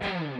Mm.